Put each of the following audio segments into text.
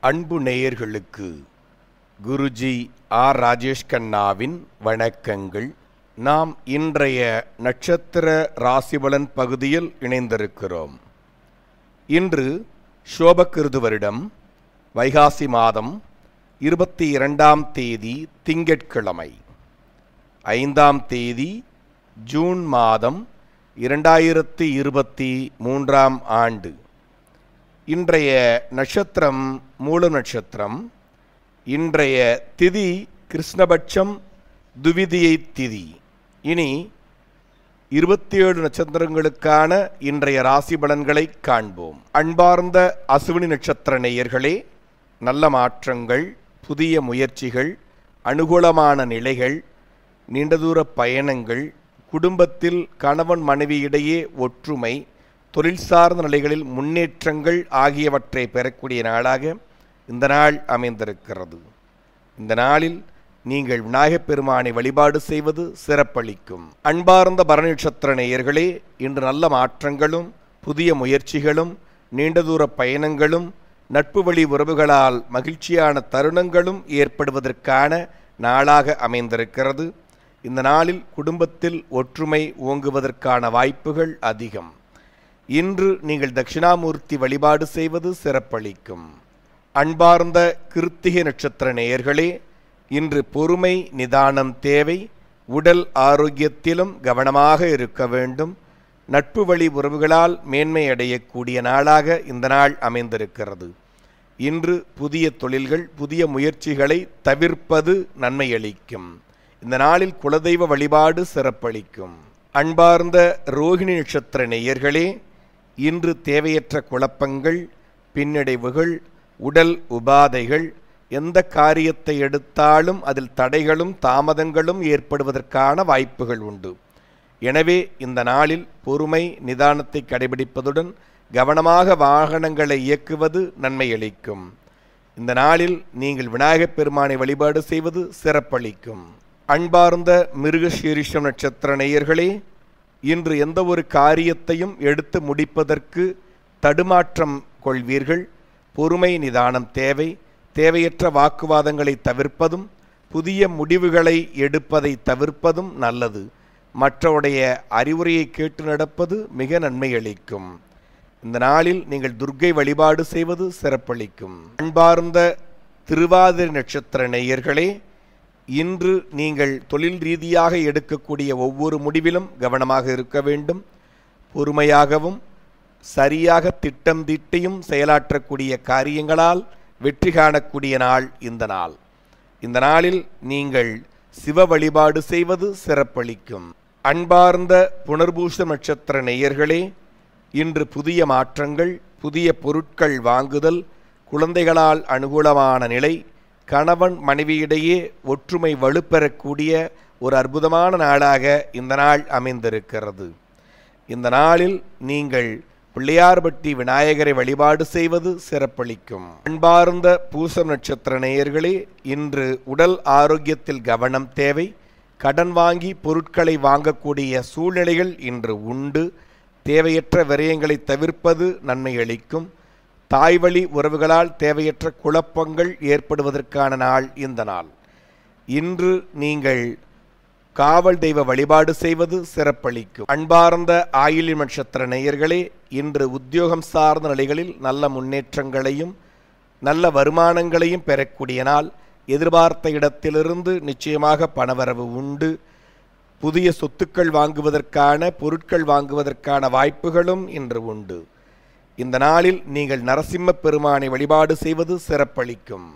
அன்பு நேயர்களுக்கு குருஜி ஆர். ராஜேஷ் கண்ணாவின் வணக்கங்கள். நாம் இன்றைய நட்சத்திர ராசிபலன் பகுதியில் இணைந்திருக்கிறோம். இன்று சோபகிருது வருடம் வைகாசி மாதம் இருபத்தி இரண்டாம் தேதி திங்கட்கிழமை. ஐந்தாம் தேதி ஜூன் மாதம் இரண்டாயிரத்தி இருபத்தி மூன்றாம் ஆண்டு. இன்றைய நட்சத்திரம் மூல நட்சத்திரம் இன்றைய திதி கிருஷ்ணபட்சம் துவிதியை திதி. இனி இருபத்தி ஏழு நட்சத்திரங்களுக்கான இன்றைய ராசி பலன்களை காண்போம். அன்பார்ந்த அசுவினி நட்சத்திர நேயர்களே நல்ல மாற்றங்கள் புதிய முயற்சிகள் அனுகூலமான நிலைகள் நீண்ட தூர பயணங்கள் குடும்பத்தில் கணவன் மனைவியிடையே ஒற்றுமை தொழில் சார்ந்த நிலைகளில் முன்னேற்றங்கள் ஆகியவற்றை பெறக்கூடிய நாளாக இந்த நாள் அமைந்திருக்கிறது. இந்த நாளில் நீங்கள் விநாயகப் பெருமானை வழிபாடு செய்வது சிறப்பளிக்கும். அன்பார்ந்த பரணி நட்சத்திர நேயர்களே இன்று நல்ல மாற்றங்களும் புதிய முயற்சிகளும் நீண்ட தூர பயணங்களும் நட்பு வழி உறவுகளால் மகிழ்ச்சியான தருணங்களும் ஏற்படுவதற்கான நாளாக அமைந்திருக்கிறது. இந்த நாளில் குடும்பத்தில் ஒற்றுமை ஓங்குவதற்கான வாய்ப்புகள் அதிகம். இன்று நீங்கள் தட்சிணாமூர்த்தி வழிபாடு செய்வது சிறப்பளிக்கும். அன்பார்ந்த கிருத்திகை நட்சத்திர நேயர்களே இன்று பொறுமை நிதானம் தேவை உடல் ஆரோக்கியத்திலும் கவனமாக இருக்க வேண்டும். நட்பு வழி உறவுகளால் மேன்மை அடையக்கூடிய நாளாக இந்த நாள் அமைந்திருக்கிறது. இன்று புதிய தொழில்கள் புதிய முயற்சிகளை தவிர்ப்பது நன்மையளிக்கும். இந்த நாளில் குலதெய்வ வழிபாடு சிறப்பளிக்கும். அன்பார்ந்த ரோகிணி நட்சத்திர நேயர்களே இன்று தேவையற்ற குழப்பங்கள் பின்னடைவுகள் உடல் உபாதைகள் எந்த காரியத்தை எடுத்தாலும் அதில் தடைகளும் தாமதங்களும் ஏற்படுவதற்கான வாய்ப்புகள் உண்டு. எனவே இந்த நாளில் பொறுமை நிதானத்தை கடைபிடிப்பதுடன் கவனமாக வாகனங்களை இயக்குவது நன்மையளிக்கும் இந்த நாளில் நீங்கள் விநாயகப் பெருமானை வழிபாடு செய்வது சிறப்பளிக்கும். அன்பார்ந்த மிருகசீரிஷம் நட்சத்திர நேயர்களே இன்று எந்த ஒரு காரியத்தையும் எடுத்து முடிப்பதற்கு தடுமாற்றம் கொள்வீர்கள். பொறுமை நிதானம் தேவை. தேவையற்ற வாக்குவாதங்களை தவிர்ப்பதும் புதிய முடிவுகளை எடுப்பதை தவிர்ப்பதும் நல்லது. மற்றவுடைய அறிவுரையை கேட்டு நடப்பது மிக நன்மை அளிக்கும். இந்த நாளில் நீங்கள் துர்க்கை வழிபாடு செய்வது சிறப்பளிக்கும். அன்பார்ந்த திருவாதிரை நட்சத்திர நேயர்களே இன்று நீங்கள் தொழில் ரீதியாக எடுக்கக்கூடிய ஒவ்வொரு முடிவிலும் கவனமாக இருக்க வேண்டும். பொறுமையாகவும் சரியாக திட்டம் திட்டியும் செயலாற்றக்கூடிய காரியங்களால் வெற்றி காணக்கூடிய நாள் இந்த நாள். இந்த நாளில் நீங்கள் சிவ வழிபாடு செய்வது சிறப்பளிக்கும். அன்பார்ந்த புனர்பூஷ நட்சத்திர நேயர்களே இன்று புதிய மாற்றங்கள் புதிய பொருட்கள் வாங்குதல் குழந்தைகளால் அனுகூலமான நிலை கணவன் மனைவியிடையே ஒற்றுமை வலுப்பெறக்கூடிய ஒரு அற்புதமான நாளாக இந்த நாள் அமைந்திருக்கிறது. இந்த நாளில் நீங்கள் பிள்ளையார்பட்டி விநாயகரை வழிபாடு செய்வது சிறப்பளிக்கும். அன்பார்ந்த பூசம் நட்சத்திர நேயர்களே இன்று உடல் ஆரோக்கியத்தில் கவனம் தேவை. கடன் வாங்கி பொருட்களை வாங்கக்கூடிய சூழ்நிலைகள் இன்று உண்டு. தேவையற்ற விரயங்களை தவிர்ப்பது நன்மை அளிக்கும். தாய்வழி உறவுகளால் தேவையற்ற குழப்பங்கள் ஏற்படுவதற்கான நாள் இந்த நாள். இன்று நீங்கள் காவல் தெய்வ வழிபாடு செய்வது சிறப்பளிக்கும். அன்பார்ந்த ஆயுளி நட்சத்திர நேயர்களே இன்று உத்தியோகம் சார்ந்த நிலைகளில் நல்ல முன்னேற்றங்களையும் நல்ல வருமானங்களையும் பெறக்கூடிய நாள். எதிர்பார்த்த இடத்திலிருந்து நிச்சயமாக பணவரவு உண்டு. புதிய சொத்துக்கள் வாங்குவதற்கான பொருட்கள் வாங்குவதற்கான வாய்ப்புகளும் இன்று உண்டு. இந்த நாளில் நீங்கள் நரசிம்ம பெருமானை வழிபாடு செய்வது சிறப்பளிக்கும்.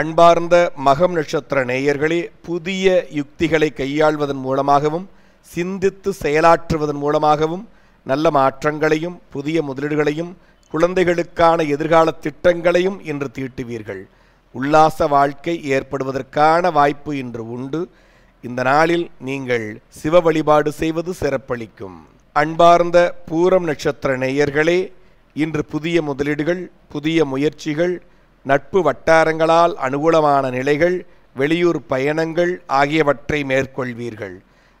அன்பார்ந்த மகம் நட்சத்திர நேயர்களே புதிய யுக்திகளை கையாள்வதன் மூலமாகவும் சிந்தித்து செயலாற்றுவதன் மூலமாகவும் நல்ல மாற்றங்களையும் புதிய முதலீடுகளையும் குழந்தைகளுக்கான எதிர்கால திட்டங்களையும் இன்று தீட்டுவீர்கள். உல்லாச வாழ்க்கை ஏற்படுவதற்கான வாய்ப்பு இன்று உண்டு. இந்த நாளில் நீங்கள் சிவ வழிபாடு செய்வது சிறப்பளிக்கும். அன்பார்ந்த பூரம் நட்சத்திர நேயர்களே இன்று புதிய முதலீடுகள் புதிய முயற்சிகள் நட்பு வட்டாரங்களால் அனுகூலமான நிலைகள் வெளியூர் பயணங்கள் ஆகியவற்றை மேற்கொள்வீர்கள்.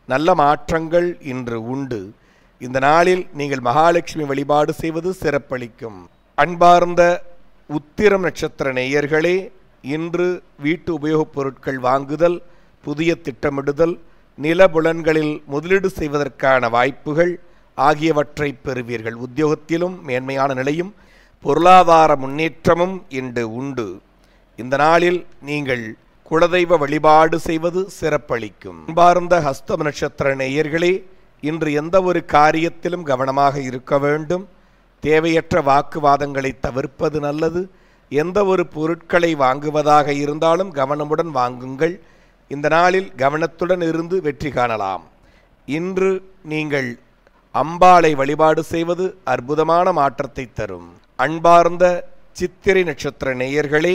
நல்ல மாற்றங்கள் இன்று உண்டு. இந்த நாளில் நீங்கள் மகாலட்சுமி வழிபாடு செய்வது சிறப்பளிக்கும். அன்பார்ந்த உத்திரம் நட்சத்திர நேயர்களே இன்று வீட்டு உபயோகப் பொருட்கள் வாங்குதல் புதிய திட்டமிடுதல் நிலபுலன்களில் முதலீடு செய்வதற்கான வாய்ப்புகள் ஆகியவற்றை பெறுவீர்கள். உத்தியோகத்திலும் மேன்மையான நிலையும் பொருளாதார முன்னேற்றமும் இன்று உண்டு. இந்த நாளில் நீங்கள் குலதெய்வ வழிபாடு செய்வது சிறப்பளிக்கும். அன்பார்ந்த ஹஸ்த நட்சத்திர நேயர்களே இன்று எந்த ஒரு காரியத்திலும் கவனமாக இருக்க வேண்டும். தேவையற்ற வாக்குவாதங்களை தவிர்ப்பது நல்லது. எந்த ஒரு பொருட்களை வாங்குவதாக இருந்தாலும் கவனமுடன் வாங்குங்கள். இந்த நாளில் கவனத்துடன் இருந்து வெற்றி காணலாம். இன்று நீங்கள் அம்பாளை வழிபாடு செய்வது அற்புதமான மாற்றத்தை தரும். அன்பார்ந்த சித்திரை நட்சத்திர நேயர்களே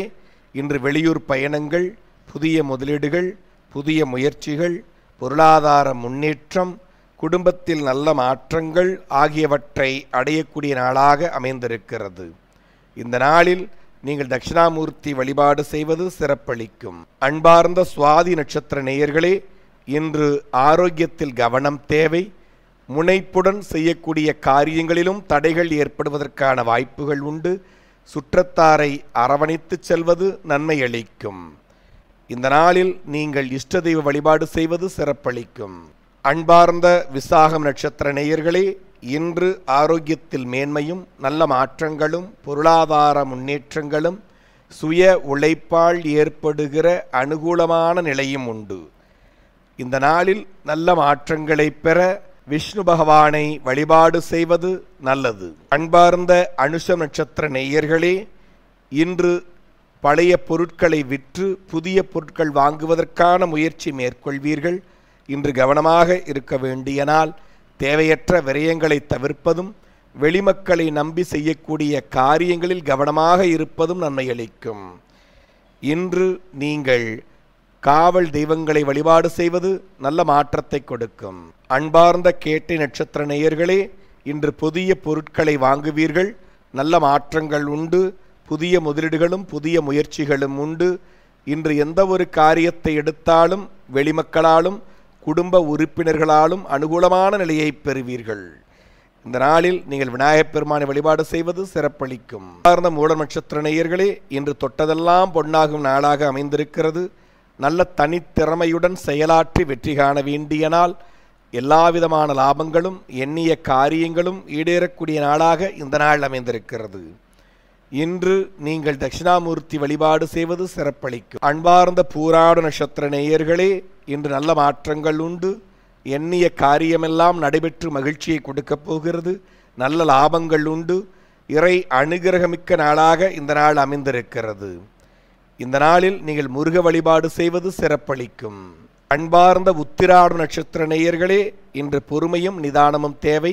இன்று வெளியூர் பயணங்கள் புதிய முதலீடுகள் புதிய முயற்சிகள் பொருளாதார முன்னேற்றம் குடும்பத்தில் நல்ல மாற்றங்கள் ஆகியவற்றை அடையக்கூடிய நாளாக அமைந்திருக்கிறது. இந்த நாளில் நீங்கள் தட்சிணாமூர்த்தி வழிபாடு செய்வது சிறப்பளிக்கும். அன்பார்ந்த சுவாதி நட்சத்திர நேயர்களே இன்று ஆரோக்கியத்தில் கவனம் தேவை. முனைப்புடன் செய்யக்கூடிய காரியங்களிலும் தடைகள் ஏற்படுவதற்கான வாய்ப்புகள் உண்டு. சுற்றத்தாரை அரவணைத்து செல்வது நன்மை அளிக்கும். இந்த நாளில் நீங்கள் இஷ்ட தெய்வ வழிபாடு செய்வது சிறப்பளிக்கும். அன்பார்ந்த விசாகம் நட்சத்திர நேயர்களே இன்று ஆரோக்கியத்தில் மேன்மையும் நல்ல மாற்றங்களும் பொருளாதார முன்னேற்றங்களும் சுய உழைப்பால் ஏற்படுகிற அனுகூலமான நிலையும் உண்டு. இந்த நாளில் நல்ல மாற்றங்களை பெற விஷ்ணு பகவானை வழிபாடு செய்வது நல்லது. அன்பார்ந்த அனுஷம் நட்சத்திர நேயர்களே இன்று பழைய பொருட்களை விற்று புதிய பொருட்கள் வாங்குவதற்கான முயற்சி மேற்கொள்வீர்கள். இன்று கவனமாக இருக்க வேண்டிய நாள் தேவையற்ற விரயங்களை தவிர்ப்பதும் வெளிமக்களை நம்பி செய்யக்கூடிய காரியங்களில் கவனமாக இருப்பதும் நன்மை அளிக்கும். இன்று நீங்கள் காவல் தெய்வங்களை வழிபாடு செய்வது நல்ல மாற்றத்தை கொடுக்கும். அன்பார்ந்த கேட்டை நட்சத்திர நேயர்களே இன்று புதிய பொருட்களை வாங்குவீர்கள். நல்ல மாற்றங்கள் உண்டு. புதிய முதலீடுகளும் புதிய முயற்சிகளும் உண்டு. இன்று எந்த ஒரு காரியத்தை எடுத்தாலும் வெளிமக்களாலும் குடும்ப உறுப்பினர்களாலும் அனுகூலமான நிலையை பெறுவீர்கள். இந்த நாளில் நீங்கள் விநாயகப் பெருமானை வழிபாடு செய்வது சிறப்பளிக்கும். சார்ந்த மூல நட்சத்திர நேயர்களே இன்று தொட்டதெல்லாம் பொன்னாகும் நாளாக அமைந்திருக்கிறது. நல்ல தனித்திறமையுடன் செயலாற்றி வெற்றி காண வேண்டிய நாள் எல்லாவிதமான லாபங்களும் எண்ணிய காரியங்களும் ஈடேறக்கூடிய நாளாக இந்த நாள் அமைந்திருக்கிறது. இன்று நீங்கள் தட்சிணாமூர்த்தி வழிபாடு செய்வது சிறப்பளிக்கும். அன்பார்ந்த பூராடு நட்சத்திர நேயர்களே இன்று நல்ல மாற்றங்கள் உண்டு. எண்ணிய காரியமெல்லாம் நடைபெற்று மகிழ்ச்சியை கொடுக்கப் போகிறது. நல்ல லாபங்கள் உண்டு. இறை அனுகிரகமிக்க நாளாக இந்த நாள் அமைந்திருக்கிறது. இந்த நாளில் நீங்கள் முருக வழிபாடு செய்வது சிறப்பளிக்கும். அன்பார்ந்த உத்திராடு நட்சத்திர நேயர்களே இன்று பொறுமையும் நிதானமும் தேவை.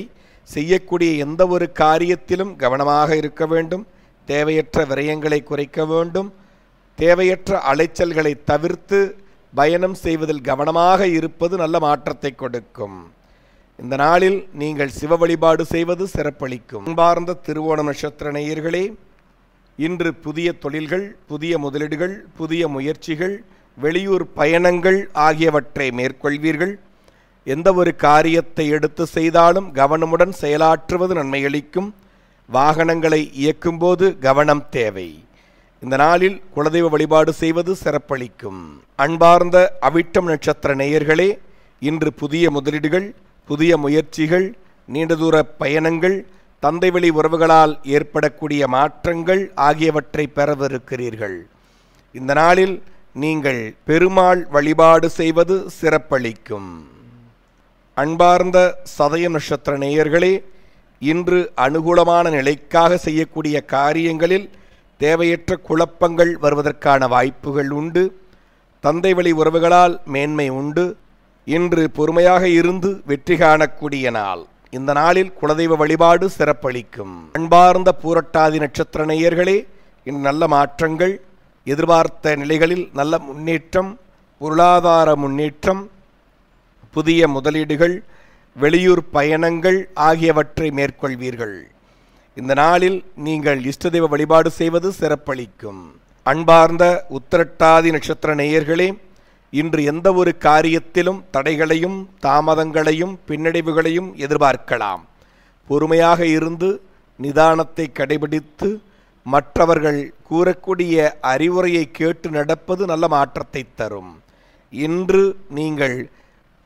செய்யக்கூடிய எந்த ஒரு காரியத்திலும் கவனமாக இருக்க வேண்டும். தேவையற்ற விரயங்களை குறைக்க வேண்டும். தேவையற்ற அலைச்சல்களை தவிர்த்து பயணம் செய்வதில் கவனமாக இருப்பது நல்ல மாற்றத்தை கொடுக்கும். இந்த நாளில் நீங்கள் சிவ வழிபாடு செய்வது சிறப்பளிக்கும். அன்பார்ந்த திருவோண நட்சத்திர நேயர்களே இன்று புதிய தொழில்கள் புதிய முதலீடுகள் புதிய முயற்சிகள் வெளியூர் பயணங்கள் ஆகியவற்றை மேற்கொள்வீர்கள். எந்த ஒரு காரியத்தை எடுத்து செய்தாலும் கவனமுடன் செயலாற்றுவது நன்மையளிக்கும். வாகனங்களை இயக்கும்போது கவனம் தேவை. இந்த நாளில் குலதெய்வ வழிபாடு செய்வது சிறப்பளிக்கும். அன்பார்ந்த அவிட்டம் நட்சத்திர நேயர்களே இன்று புதிய முதலீடுகள் புதிய முயற்சிகள் நீண்ட தூர பயணங்கள் தந்தைவெளி உறவுகளால் ஏற்படக்கூடிய மாற்றங்கள் ஆகியவற்றை பெறவிருக்கிறீர்கள். இந்த நாளில் நீங்கள் பெருமாள் வழிபாடு செய்வது சிறப்பளிக்கும். அன்பார்ந்த சதய நட்சத்திர நேயர்களே இன்று அனுகூலமான நிலைக்காக செய்யக்கூடிய காரியங்களில் தேவையற்ற குழப்பங்கள் வருவதற்கான வாய்ப்புகள் உண்டு. தந்தை வழி உறவுகளால் மேன்மை உண்டு. இன்று பொறுமையாக இருந்து வெற்றி காணக்கூடிய நாள். இந்த நாளில் குலதெய்வ வழிபாடு சிறப்பளிக்கும். அன்பார்ந்த பூரட்டாதி நட்சத்திர நேயர்களே இன்று நல்ல மாற்றங்கள் எதிர்பார்த்த நிலைகளில் நல்ல முன்னேற்றம் பொருளாதார முன்னேற்றம் புதிய முதலீடுகள் வெளியூர் பயணங்கள் ஆகியவற்றை மேற்கொள்வீர்கள். இந்த நாளில் நீங்கள் இஷ்டதெய்வ வழிபாடு செய்வது சிறப்பளிக்கும். அன்பார்ந்த உத்திரட்டாதி நட்சத்திர நேயர்களே இன்று எந்த ஒரு காரியத்திலும் தடைகளையும் தாமதங்களையும் பின்னடைவுகளையும் எதிர்பார்க்கலாம். பொறுமையாக இருந்து நிதானத்தை கடைபிடித்து மற்றவர்கள் கூறக்கூடிய அறிவுரையை கேட்டு நடப்பது நல்ல மாற்றத்தை தரும். இன்று நீங்கள்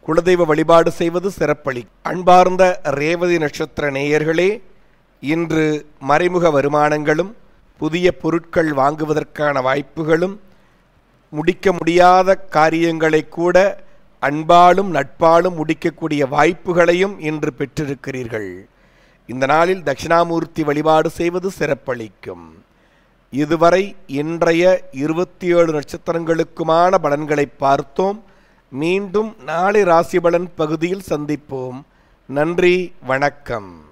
குலதெய்வ வழிபாடு செய்வது சிறப்பளி. அன்பார்ந்த ரேவதி நட்சத்திர நேயர்களே இன்று மறைமுக வருமானங்களும் புதிய பொருட்கள் வாங்குவதற்கான வாய்ப்புகளும் முடிக்க முடியாத காரியங்களை கூட அன்பாலும் நட்பாலும் முடிக்கக்கூடிய வாய்ப்புகளையும் இன்று பெற்றிருக்கிறீர்கள். இந்த நாளில் தட்சிணாமூர்த்தி வழிபாடு செய்வது சிறப்பளிக்கும். இதுவரை இன்றைய இருபத்தி ஏழு நட்சத்திரங்களுக்குமான பலன்களை பார்த்தோம். மீண்டும் நாளை ராசி பலன் பகுதியில் சந்திப்போம். நன்றி வணக்கம்.